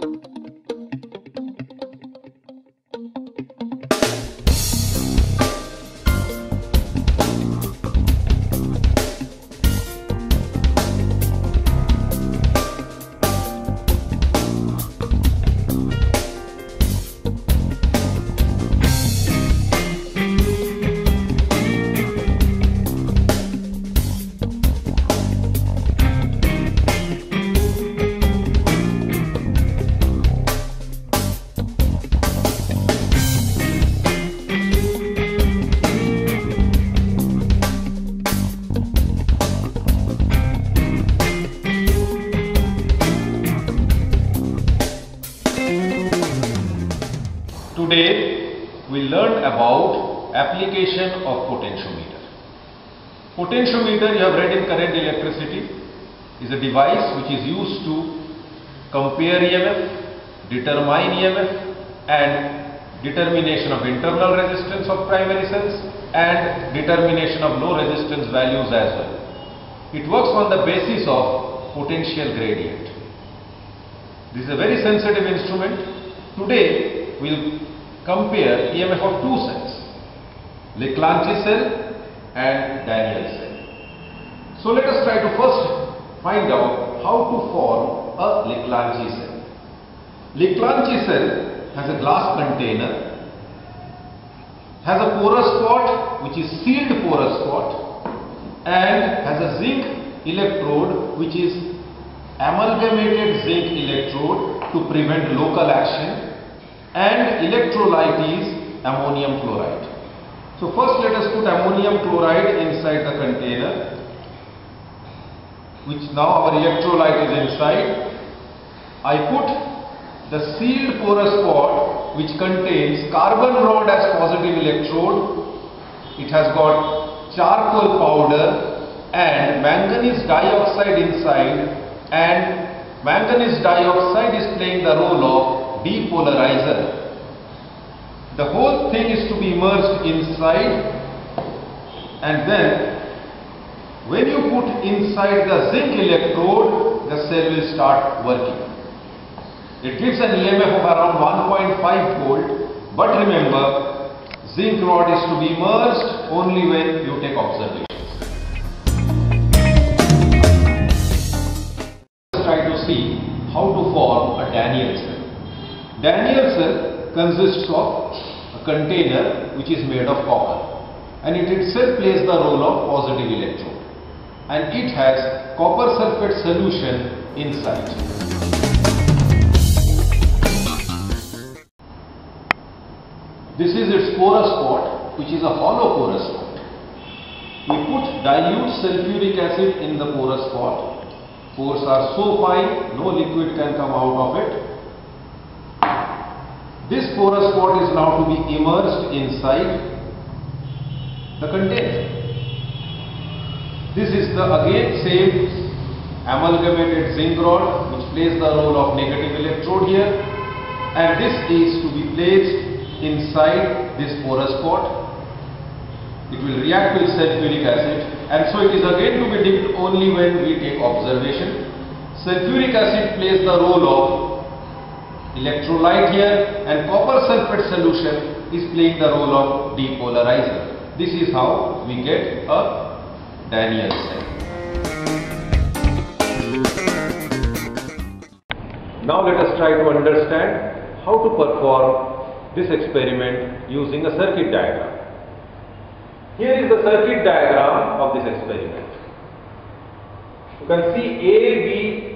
Today application of potentiometer. Potentiometer you have read in current electricity is a device which is used to compare EMF, determine EMF and determination of internal resistance of primary cells and determination of low resistance values as well. It works on the basis of potential gradient. This is a very sensitive instrument. Today we will compare EMF of two cells, Leclanche cell and Daniell cell. So let us try to first find out how to form a Leclanche cell. Leclanche cell has a glass container, has a porous pot which is sealed porous pot and has a zinc electrode which is amalgamated zinc electrode to prevent local action and electrolyte is ammonium chloride. So first let us put ammonium chloride inside the container which now our electrolyte is inside. I put the sealed porous pot which contains carbon rod as positive electrode. It has got charcoal powder and manganese dioxide inside and manganese dioxide is playing the role of depolarizer. The whole thing is to be immersed inside and then when you put inside the zinc electrode, the cell will start working. It gives an EMF of around 1.5 volt, but remember, zinc rod is to be immersed only when you take observations. Let's try to see how to form a Daniell cell. Daniell cell consists of container which is made of copper and it itself plays the role of positive electrode and it has copper sulfate solution inside. This is its porous pot which is a hollow porous pot. We put dilute sulfuric acid in the porous pot. Pores are so fine no liquid can come out of it. This porous pot is now to be immersed inside the container. This is the again same amalgamated zinc rod which plays the role of negative electrode here and this is to be placed inside this porous pot. It will react with sulfuric acid and so it is again to be dipped only when we take observation. Sulfuric acid plays the role of electrolyte here and copper sulfate solution is playing the role of depolarizer. This is how we get a Daniell cell. Now let us try to understand how to perform this experiment using a circuit diagram. Here is the circuit diagram of this experiment. You can see AB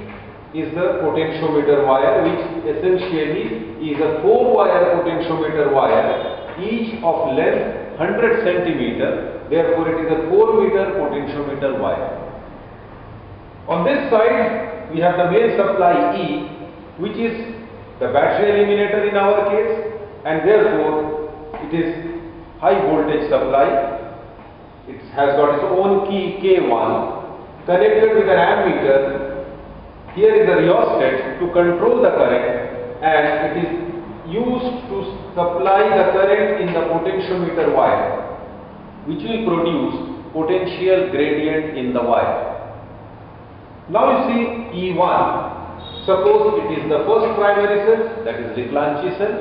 is the potentiometer wire which essentially is a 4 wire potentiometer wire each of length 100 centimeter therefore it is a 4 meter potentiometer wire. On this side we have the main supply E which is the battery eliminator in our case and therefore it is high voltage supply. It has got its own key K1 connected with an ammeter. Here is a rheostat to control the current and it is used to supply the current in the potentiometer wire which will produce potential gradient in the wire. Now you see E1 Suppose it is the first primary cell, that is Leclanche cell.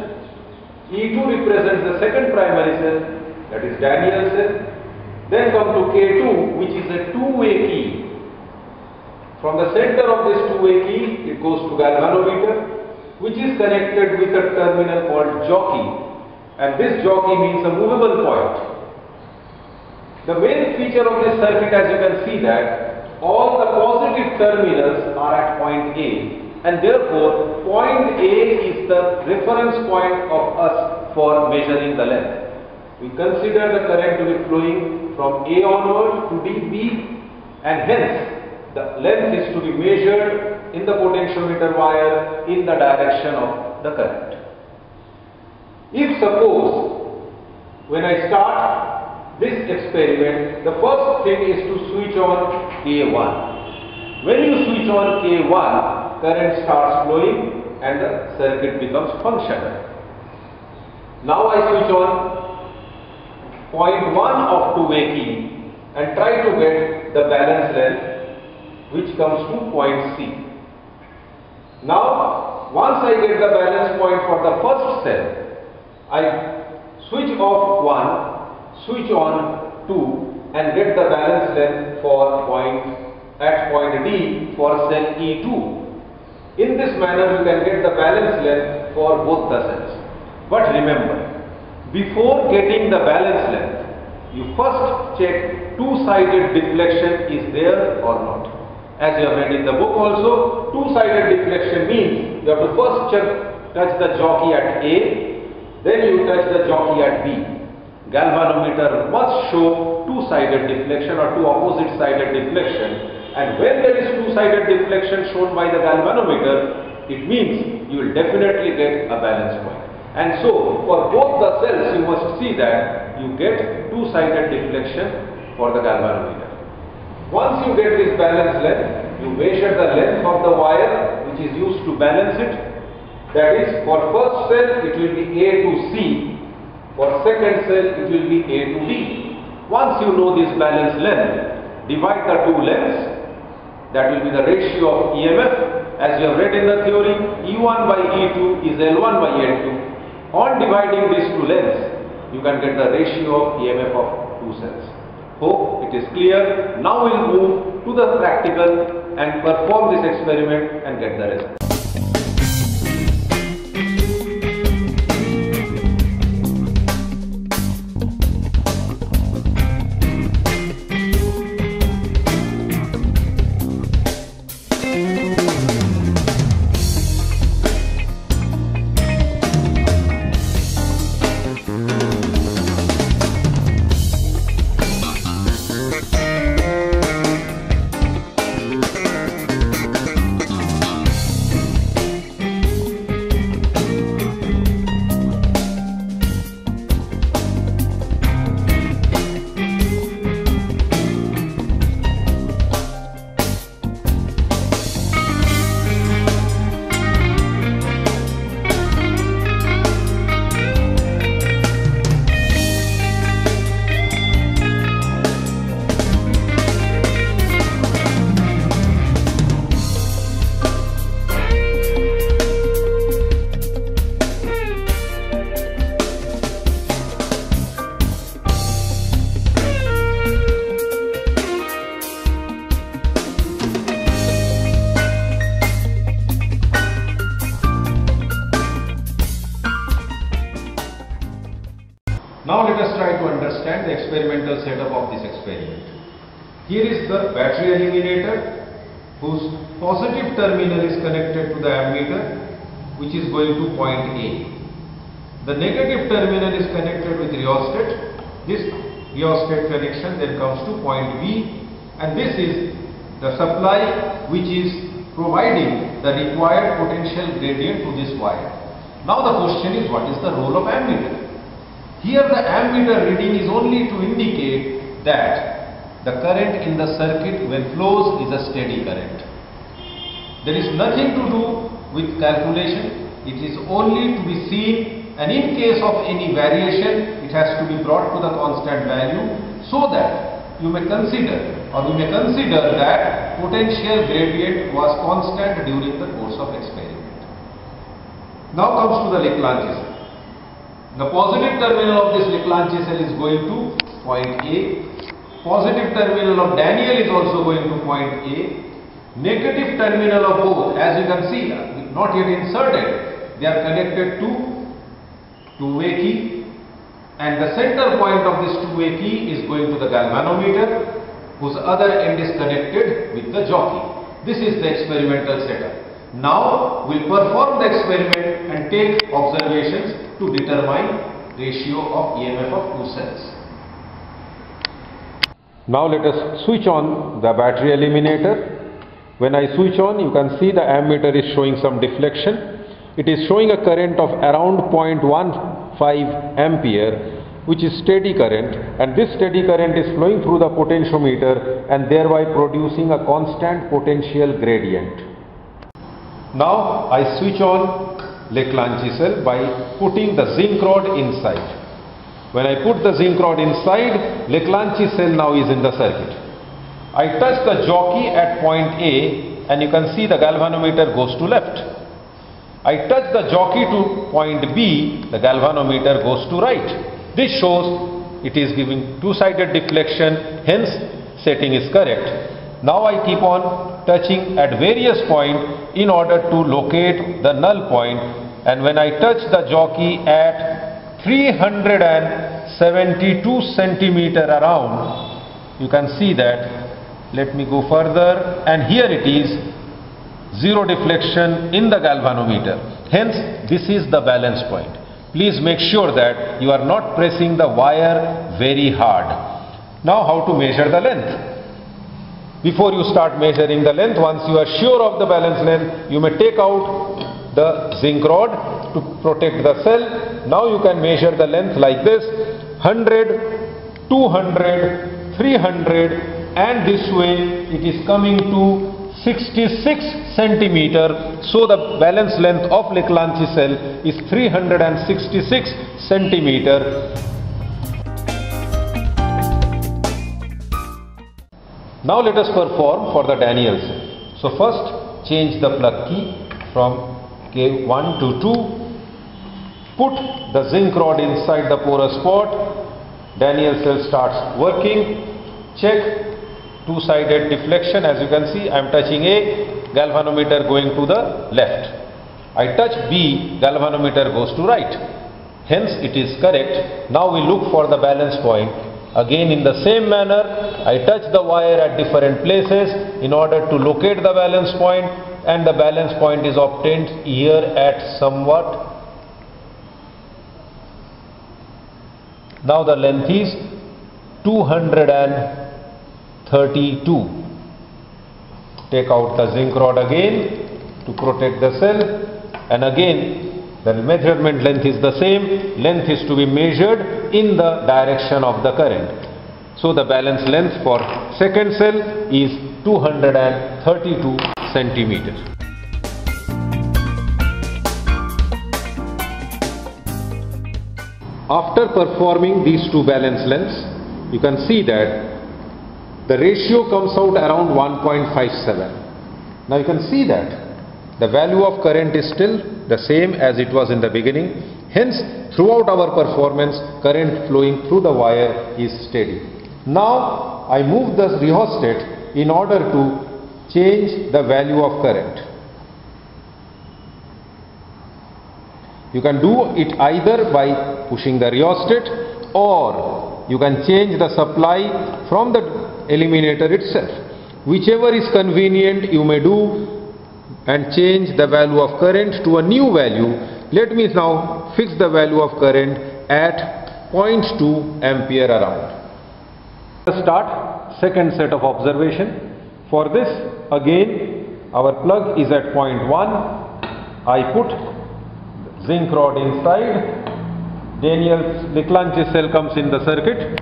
E2 represents the second primary cell, that is Daniell cell. Then come to K2, which is a two-way key. From the center of this two-way key, it goes to galvanometer, which is connected with a terminal called jockey. And this jockey means a movable point. The main feature of this circuit, as you can see that, all the positive terminals are at point A and therefore point A is the reference point of us for measuring the length. We consider the current to be flowing from A onward to DB and hence the length is to be measured in the potentiometer wire in the direction of the current. If suppose when I start this experiment the first thing is to switch on K1. When you switch on K1 current starts flowing and the circuit becomes functional. Now I switch on point 1 of two-way key and try to get the balance length which comes to point C. Now once I get the balance point for the first cell, I switch off 1, switch on 2 and get the balance length for point at point D for cell E2 in this manner you can get the balance length for both the cells. But remember, before getting the balance length, you first check two-sided deflection is there or not. As you have read in the book also, two-sided deflection means you have to first touch the jockey at A, then you touch the jockey at B. Galvanometer must show two-sided deflection or two opposite-sided deflection and when there is two-sided deflection shown by the galvanometer, it means you will definitely get a balance point. And so, for both the cells, you must see that you get two-sided deflection for the galvanometer. Once you get this balance length, you measure the length of the wire which is used to balance it. That is, for first cell, it will be A to C. For second cell, it will be A to B. Once you know this balance length, divide the two lengths that will be the ratio of EMF as you have read in the theory E1 by E2 is L1 by L2. On dividing these two lengths you can get the ratio of EMF of two cells. Hope it is clear. Now we'll move to the practical and perform this experiment and get the result. Here is the battery eliminator whose positive terminal is connected to the ammeter which is going to point A. The negative terminal is connected with rheostat. This rheostat connection then comes to point B and this is the supply which is providing the required potential gradient to this wire. Now the question is what is the role of ammeter? Here the ammeter reading is only to indicate that the current in the circuit when flows is a steady current. There is nothing to do with calculation, it is only to be seen and in case of any variation it has to be brought to the constant value so that you may consider or you may consider that potential gradient was constant during the course of experiment. Now comes to the Leclanche cell. The positive terminal of this Leclanche cell is going to point A. Positive terminal of Daniell is also going to point A. Negative terminal of both, as you can see, not yet inserted, they are connected to two-way key and the center point of this two-way key is going to the galvanometer whose other end is connected with the jockey. This is the experimental setup. Now we'll perform the experiment and take observations to determine ratio of EMF of two cells. Now let us switch on the battery eliminator. When I switch on you can see the ammeter is showing some deflection. It is showing a current of around 0.15 ampere which is steady current and this steady current is flowing through the potentiometer and thereby producing a constant potential gradient. Now I switch on Leclanche cell by putting the zinc rod inside. When I put the zinc rod inside, Leclanche cell now is in the circuit. I touch the jockey at point A and you can see the galvanometer goes to left. I touch the jockey to point B, the galvanometer goes to right. This shows it is giving two-sided deflection, hence setting is correct. Now I keep on touching at various points in order to locate the null point and when I touch the jockey at 372 centimeter around, you can see that. Let me go further and here it is zero deflection in the galvanometer. Hence this is the balance point please make sure that you are not pressing the wire very hard. Now how to measure the length? Before you start measuring the length, once you are sure of the balance length, you may take out the zinc rod to protect the cell. Now you can measure the length like this 100, 200, 300 and this way it is coming to 66 centimeter. So the balance length of Leclanche cell is 366 centimeter. Now let us perform for the Daniels. So first change the plug key from K1 to 2. Put the zinc rod inside the porous pot. Daniell cell starts working. Check. Two-sided deflection. As you can see I am touching A. Galvanometer going to the left. I touch B. Galvanometer goes to right. Hence it is correct. Now we look for the balance point. Again in the same manner I touch the wire at different places in order to locate the balance point and the balance point is obtained here at somewhat now the length is 232. Take out the zinc rod again to protect the cell and again the measurement length is the same. Length is to be measured in the direction of the current. So the balance length for second cell is 232 centimeters. After performing these two balance lengths, you can see that the ratio comes out around 1.57. Now you can see that the value of current is still the same as it was in the beginning. Hence, throughout our performance, current flowing through the wire is steady. Now, I move the rheostat in order to change the value of current. You can do it either by pushing the rheostat or you can change the supply from the eliminator itself. Whichever is convenient you may do and change the value of current to a new value. Let me now fix the value of current at 0.2 ampere around. Let's start second set of observation. For this again our plug is at 0.1. I put zinc rod inside. Daniell's Leclanche cell comes in the circuit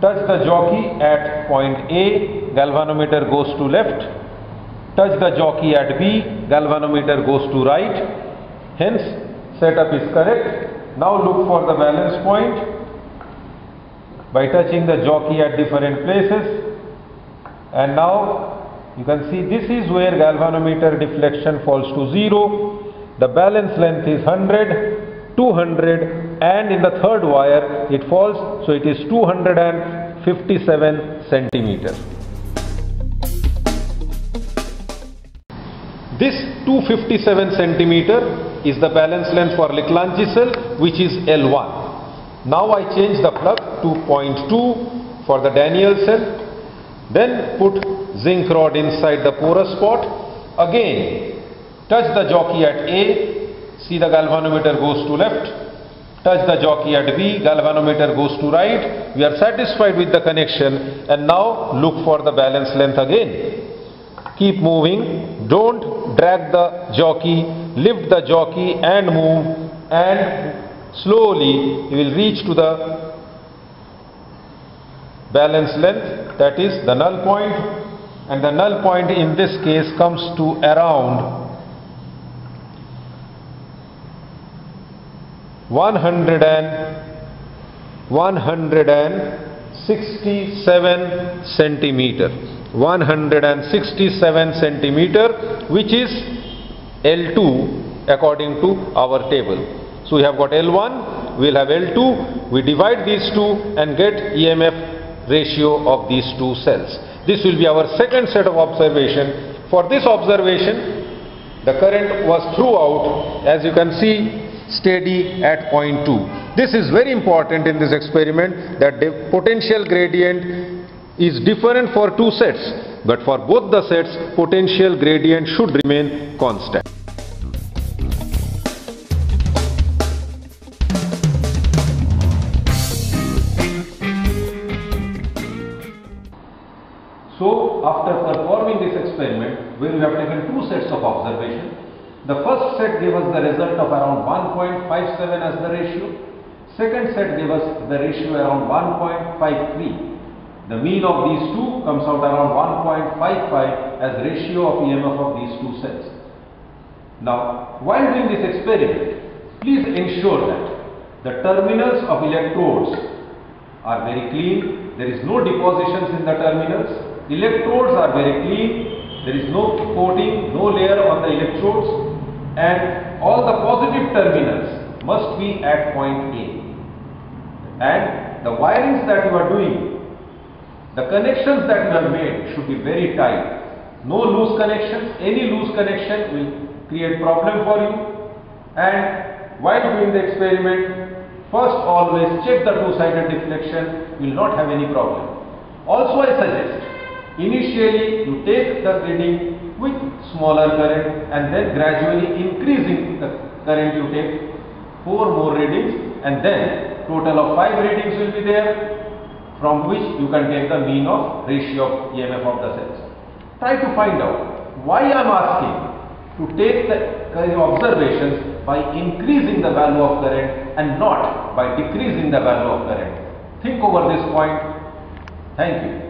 touch the jockey at point A, galvanometer goes to left, touch the jockey at B, galvanometer goes to right, hence setup is correct. Now look for the balance point by touching the jockey at different places and now you can see this is where galvanometer deflection falls to 0. The balance length is 100, 200 and in the third wire it falls so it is 257 centimeter. This 257 centimeter is the balance length for Leclanche cell which is L1. Now I change the plug to 0.2 for the Daniell cell. Then put zinc rod inside the porous pot. Again touch the jockey at A. See the galvanometer goes to left. Touch the jockey at B. Galvanometer goes to right. We are satisfied with the connection and now look for the balance length again keep moving don't drag the jockey lift the jockey and move and slowly you will reach to the balance length that is the null point and the null point in this case comes to around 100 and 167 centimeter 167 centimeter which is L2 according to our table. So we have got L1, we will have L2, we divide these two and get EMF ratio of these two cells. This will be our second set of observation. For this observation, the current was throughout, as you can see, steady at 0.2. This is very important in this experiment that the potential gradient is different for two sets, but for both the sets, potential gradient should remain constant. So, after performing this experiment, where we have taken two sets of observation, the first set gave us the result of around 1.57 as the ratio, second set gave us the ratio around 1.53 the mean of these two comes out around 1.55 as ratio of EMF of these two cells. Now, while doing this experiment, please ensure that the terminals of electrodes are very clean. There is no depositions in the terminals. Electrodes are very clean. There is no coating, no layer on the electrodes and all the positive terminals must be at point A. And the wirings that you are doing the connections that you have made should be very tight. No loose connections. Any loose connection will create problem for you. And while doing the experiment, first always check the two-sided deflection. You will not have any problem. Also I suggest, initially you take the reading with smaller current and then gradually increasing the current you take four more readings and then total of five readings will be there from which you can take the mean of ratio of EMF of the cells. Try to find out why I am asking to take the observations by increasing the value of current and not by decreasing the value of current. Think over this point. Thank you.